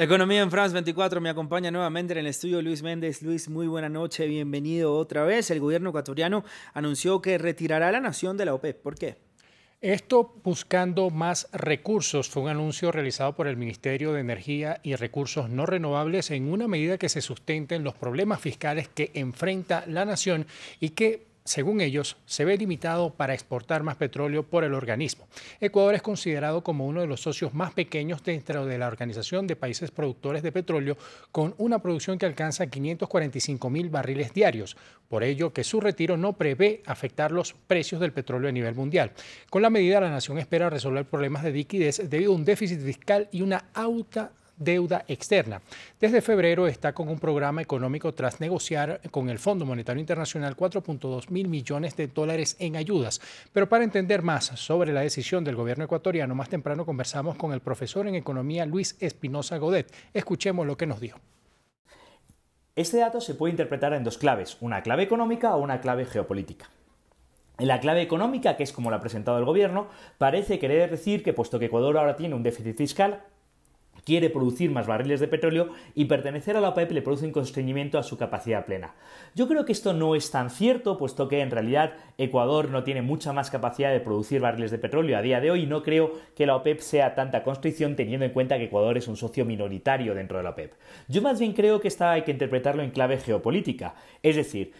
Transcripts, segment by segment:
Economía en France 24 me acompaña nuevamente en el estudio Luis Méndez. Luis, muy buena noche, bienvenido otra vez. El gobierno ecuatoriano anunció que retirará a la nación de la OPEP. ¿Por qué? Esto buscando más recursos fue un anuncio realizado por el Ministerio de Energía y Recursos No Renovables en una medida que se sustenta en los problemas fiscales que enfrenta la nación y que según ellos, se ve limitado para exportar más petróleo por el organismo. Ecuador es considerado como uno de los socios más pequeños dentro de la Organización de Países Productores de Petróleo, con una producción que alcanza 545 mil barriles diarios. Por ello, que su retiro no prevé afectar los precios del petróleo a nivel mundial. Con la medida, la nación espera resolver problemas de liquidez debido a un déficit fiscal y una alta deuda externa. Desde febrero está con un programa económico tras negociar con el Fondo Monetario Internacional 4.2 mil millones de dólares en ayudas. Pero para entender más sobre la decisión del gobierno ecuatoriano, más temprano conversamos con el profesor en economía Luis Espinosa Godet. Escuchemos lo que nos dijo. Este dato se puede interpretar en dos claves, una clave económica o una clave geopolítica. En la clave económica, que es como lo ha presentado el gobierno, parece querer decir que puesto que Ecuador ahora tiene un déficit fiscal, quiere producir más barriles de petróleo y pertenecer a la OPEP le produce un constreñimiento a su capacidad plena. Yo creo que esto no es tan cierto, puesto que en realidad Ecuador no tiene mucha más capacidad de producir barriles de petróleo a día de hoy y no creo que la OPEP sea tanta constricción teniendo en cuenta que Ecuador es un socio minoritario dentro de la OPEP. Yo más bien creo que esta hay que interpretarlo en clave geopolítica, es decir,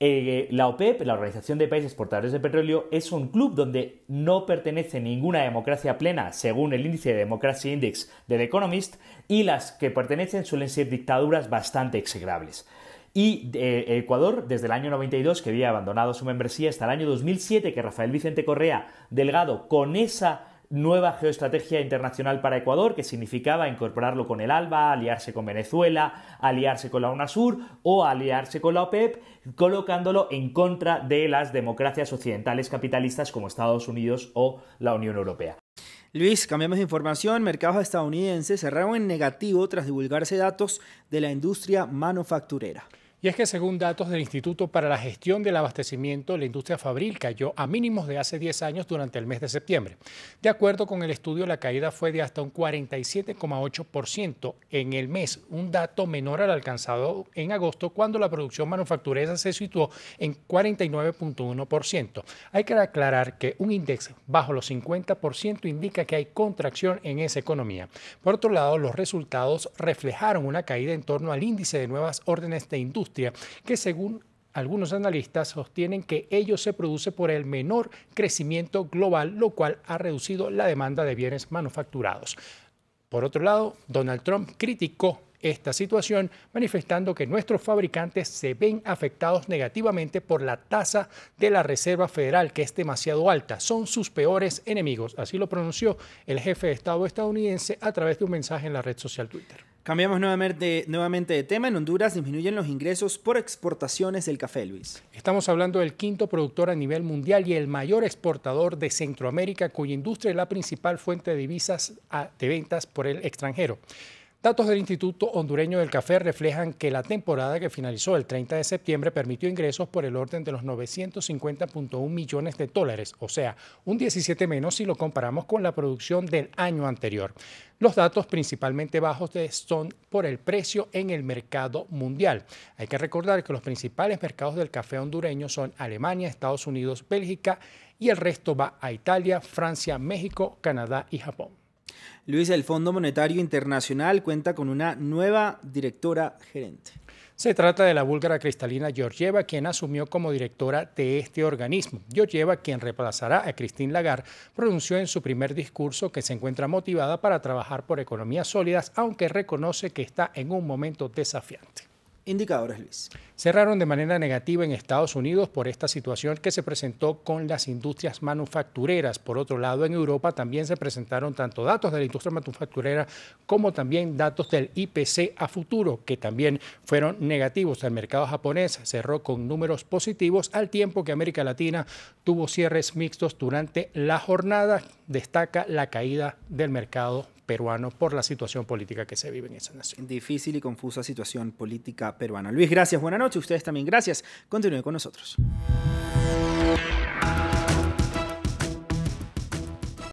eh, la OPEP, la Organización de Países Exportadores de Petróleo, es un club donde no pertenece ninguna democracia plena, según el índice de Democracy Index de The Economist, y las que pertenecen suelen ser dictaduras bastante execrables. Y eh, Ecuador, desde el año 92, que había abandonado su membresía, hasta el año 2007, que Rafael Vicente Correa, Delgado, con esa nueva geoestrategia internacional para Ecuador, que significaba incorporarlo con el ALBA, aliarse con Venezuela, aliarse con la UNASUR o aliarse con la OPEP, colocándolo en contra de las democracias occidentales capitalistas como Estados Unidos o la Unión Europea. Luis, cambiamos de información. Mercados estadounidenses cerraron en negativo tras divulgarse datos de la industria manufacturera. Y es que según datos del Instituto para la Gestión del Abastecimiento, la industria fabril cayó a mínimos de hace 10 años durante el mes de septiembre. De acuerdo con el estudio, la caída fue de hasta un 47,8% en el mes, un dato menor al alcanzado en agosto cuando la producción manufacturera se situó en 49,1%. Hay que aclarar que un índice bajo los 50% indica que hay contracción en esa economía. Por otro lado, los resultados reflejaron una caída en torno al índice de nuevas órdenes de que según algunos analistas sostienen que ello se produce por el menor crecimiento global, lo cual ha reducido la demanda de bienes manufacturados. Por otro lado, Donald Trump criticó esta situación, manifestando que nuestros fabricantes se ven afectados negativamente por la tasa de la Reserva Federal, que es demasiado alta. Son sus peores enemigos. Así lo pronunció el jefe de Estado estadounidense a través de un mensaje en la red social Twitter. Cambiamos nuevamente, de tema. En Honduras disminuyen los ingresos por exportaciones del café, Luis. Estamos hablando del quinto productor a nivel mundial y el mayor exportador de Centroamérica, cuya industria es la principal fuente de divisas de ventas por el extranjero. Datos del Instituto Hondureño del Café reflejan que la temporada que finalizó el 30 de septiembre permitió ingresos por el orden de los 950.1 millones de dólares, o sea, un 17 menos si lo comparamos con la producción del año anterior. Los datos principalmente bajos son por el precio en el mercado mundial. Hay que recordar que los principales mercados del café hondureño son Alemania, Estados Unidos, Bélgica y el resto va a Italia, Francia, México, Canadá y Japón. Luis, el Fondo Monetario Internacional cuenta con una nueva directora gerente. Se trata de la búlgara Cristalina Georgieva, quien asumió como directora de este organismo. Georgieva, quien reemplazará a Christine Lagarde, pronunció en su primer discurso que se encuentra motivada para trabajar por economías sólidas, aunque reconoce que está en un momento desafiante. Indicadores, Luis. Cerraron de manera negativa en Estados Unidos por esta situación que se presentó con las industrias manufactureras. Por otro lado, en Europa también se presentaron tanto datos de la industria manufacturera como también datos del IPC a futuro, que también fueron negativos. El mercado japonés cerró con números positivos, al tiempo que América Latina tuvo cierres mixtos durante la jornada. Destaca la caída del mercado peruano por la situación política que se vive en esa nación. Difícil y confusa situación política peruana. Luis, gracias, buenas noches. Ustedes también, gracias. Continúen con nosotros.